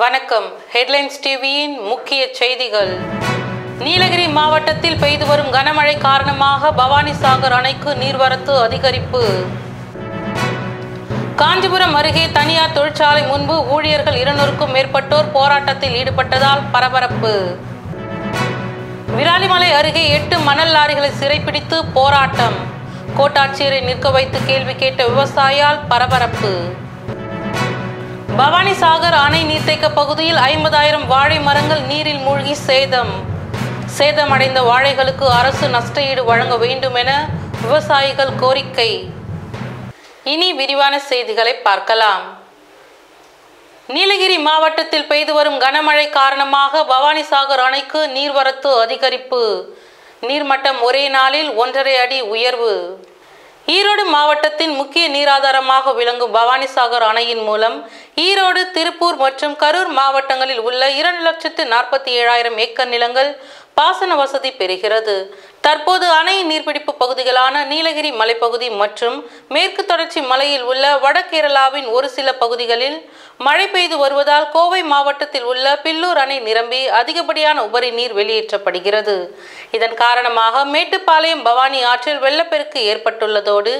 வணக்கம். ஹெட்லைன்ஸ் டிவியின் முக்கிய செய்திகள். நீலகிரி மாவட்டத்தில் பெய்து வரும் கனமழை காரணமாக பவானிசாகர் அணைக்கு நீர்வரத்து அதிகரிப்பு. காஞ்சிபுரம் அருகே தனியார் தொழிற்சாலை முன்பு ஊழியர்கள் இருநூறுக்கும் மேற்பட்டோர் போராட்டத்தில் ஈடுபட்டதால் பரபரப்பு. விராலிமலை அருகே எட்டு மணல் லாரிகளை சிறைப்பிடித்து போராட்டம். கோட்டாட்சியரை நிற்க வைத்து கேள்வி கேட்ட விவசாயியால் பரபரப்பு. பவானிசாகர் அணை நீர்த்தேக்க பகுதியில் ஐம்பதாயிரம் வாழை மரங்கள் நீரில் மூழ்கி சேதம். சேதமடைந்த வாழைகளுக்கு அரசு நஷ்டஈடு வழங்க வேண்டும் என விவசாயிகள் கோரிக்கை. இனி விரிவான செய்திகளை பார்க்கலாம். நீலகிரி மாவட்டத்தில் பெய்து வரும் கனமழை காரணமாக பவானிசாகர் அணைக்கு நீர்வரத்து அதிகரிப்பு. நீர்மட்டம் ஒரே நாளில் ஒன்றரை அடி உயர்வு. ஈரோடு மாவட்டத்தின் முக்கிய நீராதாரமாக விளங்கும் பவானிசாகர் அணையின் மூலம் ஈரோடு திருப்பூர் மற்றும் கரூர் மாவட்டங்களில் உள்ள இரண்டு லட்சத்து நாற்பத்தி ஏழாயிரம் ஏக்கர் நிலங்கள் பாசன வசதி பெறுகிறது. தற்போது அணை நீர்பிடிப்பு பகுதிகளான நீலகிரி மலைப்பகுதி மற்றும் மேற்கு தொடர்ச்சி மலையில் உள்ள வடகேரளாவின் ஒரு சில பகுதிகளில் மழை பெய்து வருவதால் கோவை மாவட்டத்தில் உள்ள பில்லூர் அணை நிரம்பி அதிகப்படியான உபரி நீர் வெளியேற்றப்படுகிறது. இதன் காரணமாக மேட்டுப்பாளையம் பவானி ஆற்றில் வெள்ளப்பெருக்கு ஏற்பட்டுள்ளதோடு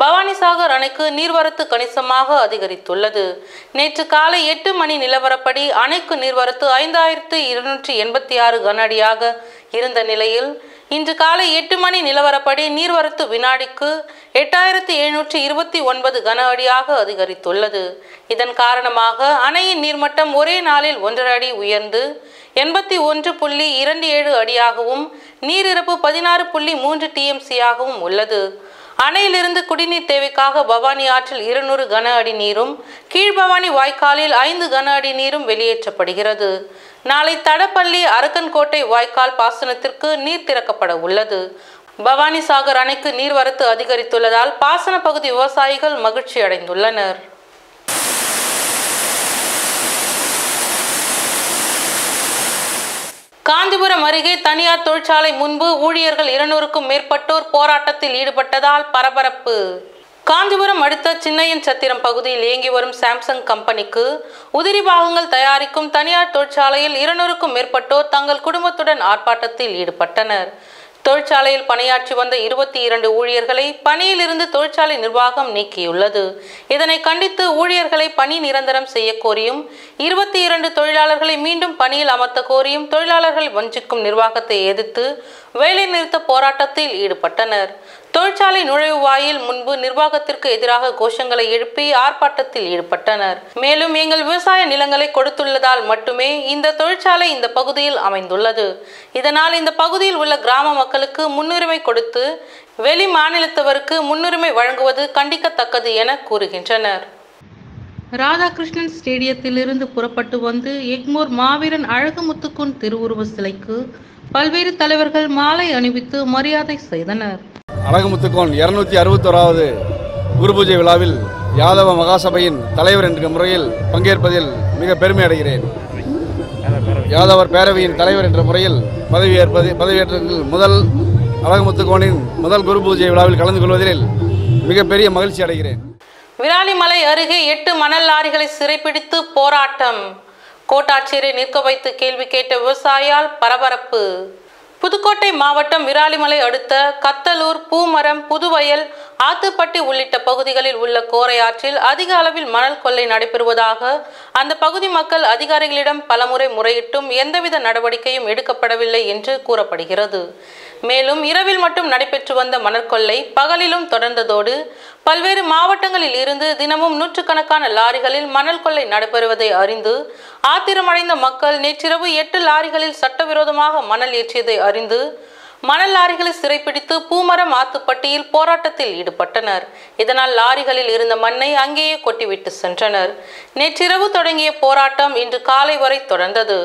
பவானிசாகர் அணைக்கு நீர்வரத்து கணிசமாக அதிகரித்துள்ளது. நேற்று காலை எட்டு மணி நிலவரப்படி அணைக்கு நீர்வரத்து ஐந்தாயிரத்து இருநூற்றி எண்பத்தி ஆறு கன அடியாக இருந்த நிலையில் இன்று காலை எட்டு மணி நிலவரப்படி நீர்வரத்து வினாடிக்கு எட்டாயிரத்தி எழுநூற்றி இருபத்தி ஒன்பது கன அடியாக அதிகரித்துள்ளது. இதன் காரணமாக அணையின் நீர்மட்டம் ஒரே நாளில் ஒன்றரை அடி உயர்ந்து எண்பத்தி ஒன்று புள்ளி இரண்டு ஏழு அடியாகவும் நீரிறப்பு பதினாறு புள்ளி மூன்று டிஎம்சியாகவும் உள்ளது. அணையிலிருந்து குடிநீர் தேவைக்காக பவானி ஆற்றில் இருநூறு கன அடி நீரும் கீழ்பவானி வாய்க்காலில் ஐந்து கன அடி நீரும் வெளியேற்றப்படுகிறது. நாளை தடப்பள்ளி அரக்கன்கோட்டை வாய்க்கால் பாசனத்திற்கு நீர் திறக்கப்பட உள்ளது. பவானி சாகர் அணைக்கு நீர்வரத்து அதிகரித்துள்ளதால் பாசன பகுதி விவசாயிகள் மகிழ்ச்சி அடைந்துள்ளனர் காஞ்சிபுரம் அருகே தனியார் தொழிற்சாலை முன்பு ஊழியர்கள் இருநூறுக்கும் மேற்பட்டோர் போராட்டத்தில் ஈடுபட்டதால் பரபரப்பு. காஞ்சிபுரம் அடுத்த சின்னையன் சத்திரம் பகுதியில் இயங்கி வரும் சாம்சங் கம்பெனிக்கு உதிரி பாகங்கள் தயாரிக்கும் தனியார் தொழிற்சாலையில் இருநூறுக்கும் மேற்பட்டோர் தங்கள் குடும்பத்துடன் ஆர்ப்பாட்டத்தில் ஈடுபட்டனர். தொழிற்சாலையில் பணியாற்றி வந்த இருபத்தி இரண்டு ஊழியர்களை பணியிலிருந்து தொழிற்சாலை நிர்வாகம் நீக்கியுள்ளது. இதனை கண்டித்து ஊழியர்களை பணி நிரந்தரம் செய்ய கோரியும் இருபத்தி இரண்டு தொழிலாளர்களை மீண்டும் பணியில் அமர்த்த கோரியும் தொழிலாளர்கள் வஞ்சிக்கும் நிர்வாகத்தை எதிர்த்து வேலைநிறுத்த போராட்டத்தில் ஈடுபட்டனர். தொழிற்சாலை நுழைவு வாயில் முன்பு நிர்வாகத்திற்கு எதிராக கோஷங்களை எழுப்பி ஆர்ப்பாட்டத்தில் ஈடுபட்டனர். மேலும் எங்கள் விவசாய நிலங்களை கொடுத்துள்ளதால் மட்டுமே இந்த தொழிற்சாலை இந்த பகுதியில் அமைந்துள்ளது. இதனால் இந்த பகுதியில் உள்ள கிராம மக்களுக்கு முன்னுரிமை கொடுத்து வெளி மாநிலத்தவருக்கு முன்னுரிமை வழங்குவது கண்டிக்கத்தக்கது என கூறுகின்றனர். ராதாகிருஷ்ணன் ஸ்டேடியத்திலிருந்து புறப்பட்டு வந்து எக்மோர் மாவீரன் அழகுமுத்துக்குன் திருவுருவ சிலைக்கு பல்வேறு தலைவர்கள் மாலை அணிவித்து மரியாதை செய்தனர். அழகுமுத்துக்கோன் இருநூத்தி அறுபத்தோராவது குரு பூஜை விழாவில் யாதவ மகாசபையின் தலைவர் என்ற முறையில் பங்கேற்பதில் மிக பெருமை அடைகிறேன். யாதவர் பேரவையின் தலைவர் என்ற முறையில் பதவியேற்பது பதவியேற்றத்தில் முதல் அழகுமுத்துக்கோனின் முதல் குரு பூஜை விழாவில் கலந்து கொள்வதில் மிகப்பெரிய மகிழ்ச்சி அடைகிறேன். விராலிமலை அருகே எட்டு மணல் லாரிகளை சிறைப்பிடித்து போராட்டம். கோட்டாட்சியரை நிற்க வைத்து கேள்வி கேட்ட விவசாயியால் பரபரப்பு. புதுக்கோட்டை மாவட்டம் விராலிமலை அடுத்த கத்தலூர் பூமரம் புதுவயல் ஆத்துப்பட்டி உள்ளிட்ட பகுதிகளில் உள்ள கோரையாற்றில் அதிக அளவில் மணல் கொள்ளை நடைபெறுவதாக அந்த பகுதி மக்கள் அதிகாரிகளிடம் பலமுறை முறையிட்டும் எந்தவித நடவடிக்கையும் எடுக்கப்படவில்லை என்று கூறப்படுகிறது. மேலும் இரவில் மட்டும் நடைபெற்று வந்த மணற்கொள்ளை பகலிலும் தொடர்ந்ததோடு பல்வேறு மாவட்டங்களில் இருந்து தினமும் நூற்றுக்கணக்கான லாரிகளில் மணல் கொள்ளை நடைபெறுவதை அறிந்து ஆத்திரமடைந்த மக்கள் நேற்றிரவு எட்டு லாரிகளில் சட்டவிரோதமாக மணல் ஏற்றியதை அறிந்து மணல் லாரிகளை சிறைப்பிடித்து பூமரம் ஆத்துப்பட்டியில் போராட்டத்தில் ஈடுபட்டனர். இதனால் லாரிகளில் இருந்த மண்ணை அங்கேயே கொட்டிவிட்டு சென்றனர். நேற்றிரவு தொடங்கிய போராட்டம் இன்று காலை வரை தொடர்ந்தது.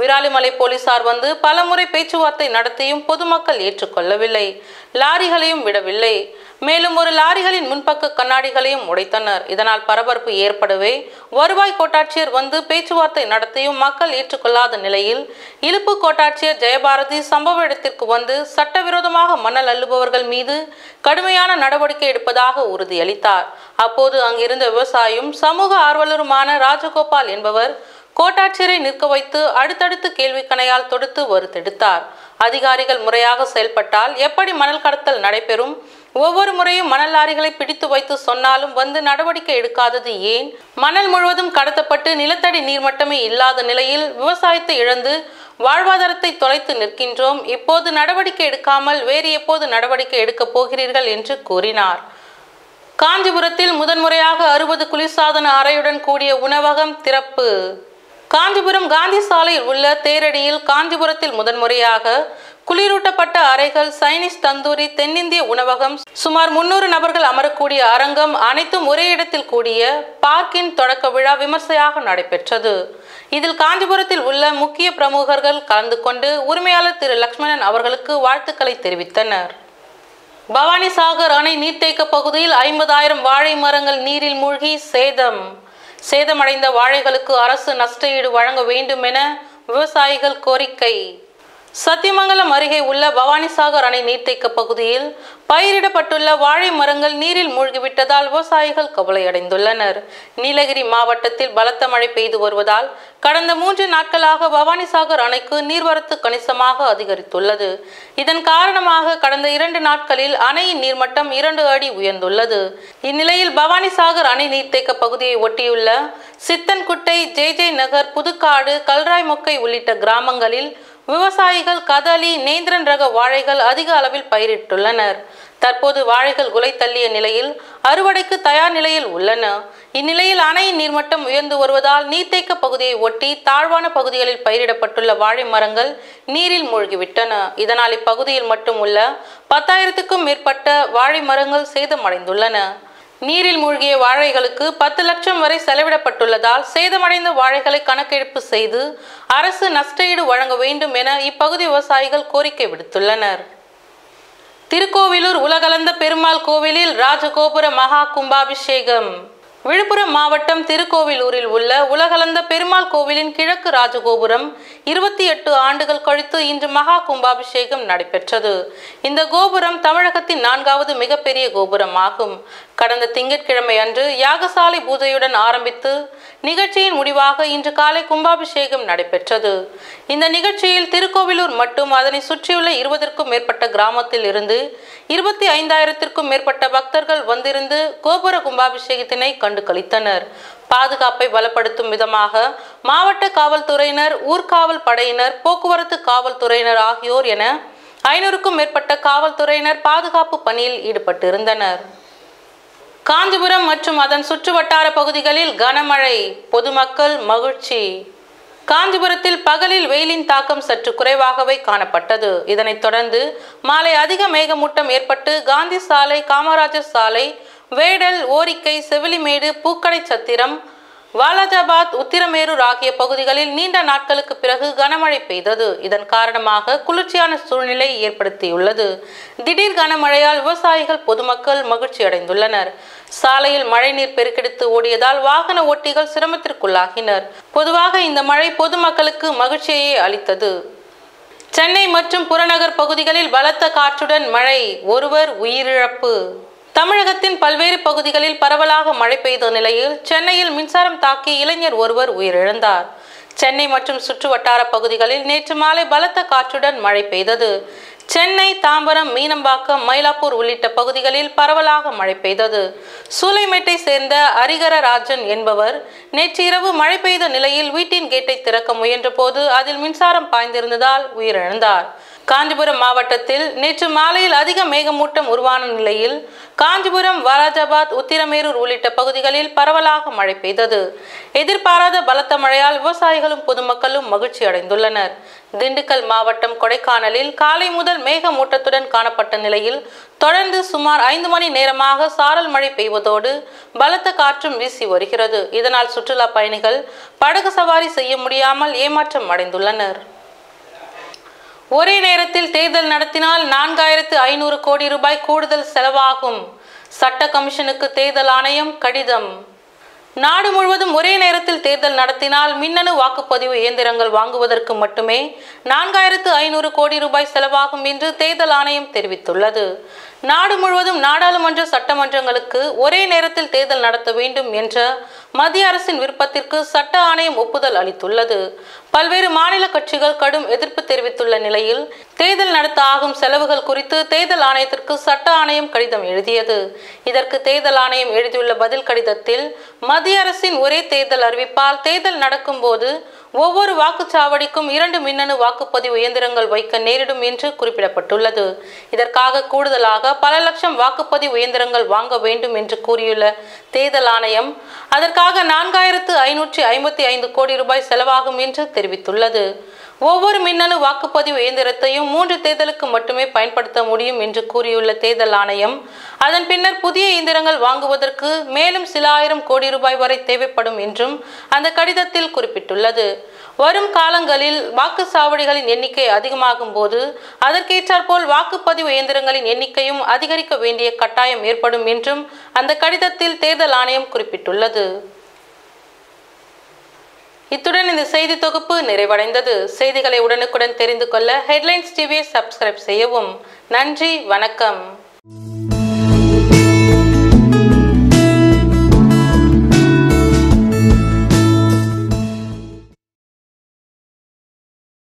விராலிமலை போலீசார் வந்து பலமுறை பேச்சுவார்த்தை நடத்தியும் பொதுமக்கள் ஏற்றுக்கொள்ளவில்லை. லாரிகளையும் விடவில்லை. மேலும் ஒரு லாரிகளின் முன்பக்க கண்ணாடிகளையும் உடைத்தனர். இதனால் பரபரப்பு ஏற்படவே வருவாய் கோட்டாட்சியர் வந்து பேச்சுவார்த்தை நடத்தியும் மக்கள் ஏற்றுக்கொள்ளாத நிலையில் இழுப்பு கோட்டாட்சியர் ஜெயபாரதி சம்பவ இடத்திற்கு வந்து சட்டவிரோதமாக மணல் அள்ளுபவர்கள் மீது கடுமையான நடவடிக்கை எடுப்பதாக உறுதியளித்தார். அப்போது அங்கிருந்த விவசாயியும் சமூக ஆர்வலருமான ராஜகோபால் என்பவர் கோட்டாட்சியரை நிற்க வைத்து அடுத்தடுத்து கேள்விக்கணையால் தொடுத்து வருத்தெடுத்தார் அதிகாரிகள் முறையாக செயல்பட்டால் எப்படி மணல் கடத்தல் நடைபெறும்? ஒவ்வொரு முறையும் மணல் லாரிகளை பிடித்து வைத்து சொன்னாலும் வந்து நடவடிக்கை எடுக்காதது ஏன்? மணல் முழுவதும் கடத்தப்பட்டு நிலத்தடி நீர் நீர்மட்டமே இல்லாத நிலையில் விவசாயத்தை இழந்து வாழ்வாதாரத்தை தொலைத்து நிற்கின்றோம். இப்போது நடவடிக்கை எடுக்காமல் வேறு எப்போது நடவடிக்கை எடுக்கப் போகிறீர்கள் என்று கூறினார். காஞ்சிபுரத்தில் முதன்முறையாக அறுபது குளிர்சாதன அறையுடன் கூடிய உணவகம் திறப்பு. காஞ்சிபுரம் காந்தி சாலையில் உள்ள தேரடியில் காஞ்சிபுரத்தில் முதன்முறையாக குளிரூட்டப்பட்ட அறைகள் சைனீஸ் தந்தூரி தென்னிந்திய உணவகம் சுமார் முன்னூறு நபர்கள் அமரக்கூடிய அரங்கம் அனைத்தும் ஒரே இடத்தில் கூடிய பார்க்கின் தொடக்க விழா விமர்சையாக நடைபெற்றது. இதில் காஞ்சிபுரத்தில் உள்ள முக்கிய பிரமுகர்கள் கலந்து கொண்டு உரிமையாளர் திரு. லக்ஷ்மணன் அவர்களுக்கு வாழ்த்துக்களை தெரிவித்தனர். பவானி சாகர் அணை நீர்த்தேக்க பகுதியில் ஐம்பதாயிரம் வாழை மரங்கள் நீரில் மூழ்கி சேதம். சேதமடைந்த வாழைகளுக்கு அரசு நஷ்டஈடு வழங்க வேண்டும் என விவசாயிகள் கோரிக்கை. சத்தியமங்கலம் அருகே உள்ள பவானிசாகர் அணை நீர்த்தேக்க பகுதியில் பயிரிடப்பட்டுள்ள வாழை மரங்கள் நீரில் மூழ்கிவிட்டதால் விவசாயிகள் கவலையடைந்துள்ளனர். நீலகிரி மாவட்டத்தில் பலத்த மழை பெய்து வருவதால் கடந்த மூன்று நாட்களாக பவானிசாகர் அணைக்கு நீர்வரத்து கணிசமாக அதிகரித்துள்ளது. இதன் காரணமாக கடந்த இரண்டு நாட்களில் அணையின் நீர்மட்டம் இரண்டு அடி உயர்ந்துள்ளது. இந்நிலையில் பவானிசாகர் அணை நீர்த்தேக்க பகுதியை ஒட்டியுள்ள சித்தன்குட்டை ஜே ஜே நகர் புதுக்காடு கல்ராய் மொக்கை உள்ளிட்ட கிராமங்களில் விவசாயிகள் கதலி நேந்திரன் ரக வாழைகள் அதிக அளவில் பயிரிட்டுள்ளனர். தற்போது வாழைகள் குலை தள்ளிய நிலையில் அறுவடைக்கு தயார் நிலையில் உள்ளன. இந்நிலையில் அணையின் நீர்மட்டம் உயர்ந்து வருவதால் நீர்த்தேக்க பகுதியை ஒட்டி தாழ்வான பகுதிகளில் பயிரிடப்பட்டுள்ள வாழை மரங்கள் நீரில் மூழ்கிவிட்டன. இதனால் இப்பகுதியில் மட்டும் உள்ள பத்தாயிரத்துக்கும் மேற்பட்ட வாழை மரங்கள் சேதமடைந்துள்ளன. நீரில் மூழ்கிய வாழைகளுக்கு பத்து லட்சம் வரை செலவிடப்பட்டுள்ளதால் சேதமடைந்த வாழைகளை கணக்கெடுப்பு செய்து அரசு நஷ்டஈடு வழங்க வேண்டும் என இப்பகுதி விவசாயிகள் கோரிக்கை விடுத்துள்ளனர். திருக்கோவிலூர் உலகளந்த பெருமாள் கோவிலில் ராஜகோபுர மகா கும்பாபிஷேகம். விழுப்புரம் மாவட்டம் திருக்கோவிலூரில் உள்ள உலகளந்த பெருமாள் கோவிலின் கிழக்கு ராஜகோபுரம் இருபத்தி எட்டு ஆண்டுகள் கழித்து இன்று மகா கும்பாபிஷேகம் நடைபெற்றது. இந்த கோபுரம் தமிழகத்தின் நான்காவது மிகப்பெரிய கோபுரம் ஆகும் கடந்த திங்கட்கிழமை அன்று யாகசாலை பூஜையுடன் ஆரம்பித்து நிகழ்ச்சியின் முடிவாக இன்று காலை கும்பாபிஷேகம் நடைபெற்றது. இந்த நிகழ்ச்சியில் திருக்கோவிலூர் மற்றும் அதனை சுற்றியுள்ள இருபதற்கும் மேற்பட்ட கிராமத்தில் இருந்து இருபத்தி ஐந்தாயிரத்திற்கும் மேற்பட்ட பக்தர்கள் வந்திருந்து கோபுர கும்பாபிஷேகத்தினை கண்டு கழித்தனர் பாதுகாப்பை பலப்படுத்தும் விதமாக மாவட்ட காவல்துறையினர் ஊர்காவல் படையினர் போக்குவரத்து காவல்துறையினர் ஆகியோர் என ஐநூறுக்கும் மேற்பட்ட காவல்துறையினர் பாதுகாப்பு பணியில் ஈடுபட்டிருந்தனர். காஞ்சிபுரம் மற்றும் அதன் சுற்றுவட்டார பகுதிகளில் கனமழை பொதுமக்கள் மகிழ்ச்சி. காஞ்சிபுரத்தில் பகலில் வெயிலின் தாக்கம் சற்று குறைவாகவே காணப்பட்டது. இதனைத் தொடர்ந்து மாலை அதிக மேகமூட்டம் ஏற்பட்டு காந்தி சாலை காமராஜர் சாலை வேடல் ஓரிக்கை செவிலிமேடு பூக்கடை சத்திரம் வாலாஜாபாத் உத்திரமேரூர் ஆகிய பகுதிகளில் நீண்ட நாட்களுக்கு பிறகு கனமழை பெய்தது. இதன் காரணமாக குளிர்ச்சியான சூழ்நிலை ஏற்படுத்தியுள்ளது. திடீர் கனமழையால் விவசாயிகள் பொதுமக்கள் மகிழ்ச்சி அடைந்துள்ளனர். சாலையில் மழைநீர் பெருக்கெடுத்து ஓடியதால் வாகன ஓட்டிகள் சிரமத்திற்குள்ளாகினர். பொதுவாக இந்த மழை பொதுமக்களுக்கு மகிழ்ச்சியை அளித்தது. சென்னை மற்றும் புறநகர் பகுதிகளில் பலத்த காற்றுடன் மழை ஒருவர் உயிரிழப்பு. தமிழகத்தின் பல்வேறு பகுதிகளில் பரவலாக மழை பெய்த நிலையில் சென்னையில் மின்சாரம் தாக்கி இளைஞர் ஒருவர் உயிரிழந்தார். சென்னை மற்றும் சுற்று வட்டார பகுதிகளில் நேற்று மாலை பலத்த காற்றுடன் மழை பெய்தது. சென்னை தாம்பரம் மீனம்பாக்கம் மயிலாப்பூர் உள்ளிட்ட பகுதிகளில் பரவலாக மழை பெய்தது. சூளைமேட்டை சேர்ந்த அரிகர ராஜன் என்பவர் நேற்று இரவு மழை பெய்த நிலையில் வீட்டின் கேட்டை திறக்க முயன்றபோது அதில் மின்சாரம் பாய்ந்திருந்ததால் உயிரிழந்தார். காஞ்சிபுரம் மாவட்டத்தில் நேற்று மாலையில் அதிக மேகமூட்டம் உருவான நிலையில் காஞ்சிபுரம் வாலாஜாபாத் உத்திரமேரூர் உள்ளிட்ட பகுதிகளில் பரவலாக மழை பெய்தது. எதிர்பாராத பலத்த மழையால் விவசாயிகளும் பொதுமக்களும் மகிழ்ச்சி அடைந்துள்ளனர். திண்டுக்கல் மாவட்டம் கொடைக்கானலில் காலை முதல் மேகமூட்டத்துடன் காணப்பட்ட நிலையில் தொடர்ந்து சுமார் ஐந்து மணி நேரமாக சாரல் மழை பெய்வதோடு பலத்த காற்றும் வீசி வருகிறது. இதனால் சுற்றுலா பயணிகள் படகு சவாரி செய்ய முடியாமல் ஏமாற்றம் அடைந்துள்ளனர். ஒரே நேரத்தில் தேர்தல் நடத்தினால் நான்காயிரத்து ஐநூறு கோடி ரூபாய் கூடுதல் செலவாகும். சட்ட கமிஷனுக்கு தேர்தல் ஆணையம் கடிதம். நாடு முழுவதும் ஒரே நேரத்தில் தேர்தல் நடத்தினால் மின்னணு வாக்குப்பதிவு இயந்திரங்கள் வாங்குவதற்கு மட்டுமே நான்காயிரத்து ஐநூறு கோடி ரூபாய் செலவாகும் என்று தேர்தல் ஆணையம் தெரிவித்துள்ளது. நாடு முழுவதும் நாடாளுமன்ற சட்டமன்றங்களுக்கு ஒரே நேரத்தில் தேர்தல் நடத்த வேண்டும் என்ற மத்திய அரசின் விருப்பத்திற்கு சட்ட ஆணையம் ஒப்புதல் அளித்துள்ளது. பல்வேறு மாநில கட்சிகள் கடும் எதிர்ப்பு தெரிவித்துள்ள நிலையில் தேர்தல் நடத்த ஆகும் செலவுகள் குறித்து தேர்தல் ஆணையத்திற்கு சட்ட ஆணையம் கடிதம் எழுதியது. இதற்கு தேர்தல் ஆணையம் எழுதியுள்ள பதில் கடிதத்தில் மத்திய அரசின் ஒரே தேர்தல் அறிவிப்பால் தேர்தல் நடக்கும் போது ஒவ்வொரு வாக்குச்சாவடிக்கும் இரண்டு மின்னணு வாக்குப்பதிவு இயந்திரங்கள் வைக்க நேரிடும் என்று குறிப்பிடப்பட்டுள்ளது. இதற்காக கூடுதலாக பல லட்சம் வாக்குப்பதிவு இயந்திரங்கள் வாங்க வேண்டும் என்று கூறியுள்ள தேர்தல் ஆணையம் அதற்காக நான்காயிரத்து ஐநூற்றி ஐம்பத்தி ஐந்து கோடி ரூபாய் செலவாகும் என்று தெரிவித்துள்ளது. ஒவ்வொரு மின்னணு வாக்குப்பதிவு இயந்திரத்தையும் மூன்று தேர்தலுக்கு மட்டுமே பயன்படுத்த முடியும் என்று கூறியுள்ள தேர்தல் ஆணையம் அதன் பின்னர் புதிய இயந்திரங்கள் வாங்குவதற்கு மேலும் சில ஆயிரம் கோடி ரூபாய் வரை தேவைப்படும் என்றும் அந்த கடிதத்தில் குறிப்பிட்டுள்ளது. வரும் காலங்களில் வாக்குச்சாவடிகளின் எண்ணிக்கை அதிகமாகும் போது அதற்கேற்றாற்போல் வாக்குப்பதிவு இயந்திரங்களின் எண்ணிக்கையும் அதிகரிக்க வேண்டிய கட்டாயம் ஏற்படும் என்றும் அந்த கடிதத்தில் தேர்தல் ஆணையம் குறிப்பிட்டுள்ளது. இத்துடன் இந்த செய்தி தொகுப்பு நிறைவடைந்தது. செய்திகளை உடனுக்குடன் தெரிந்து கொள்ள ஹெட்லைன்ஸ் டிவியை சப்ஸ்கிரைப் செய்யவும். நன்றி வணக்கம்.